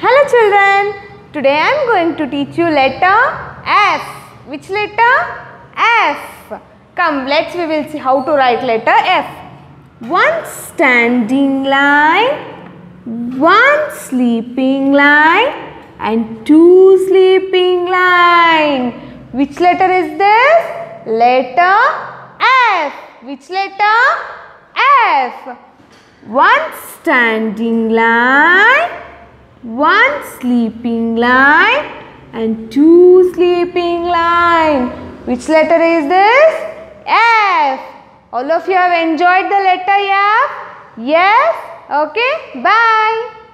Hello children. Today I am going to teach you letter F. Which letter? F. Come, let's we will see how to write letter F. One standing line, one sleeping line and two sleeping line. Which letter is this? Letter F. Which letter? F. One standing line, one sleeping line and two sleeping line. Which letter is this? F. All of you have enjoyed the letter F? Yes? Okay. Bye.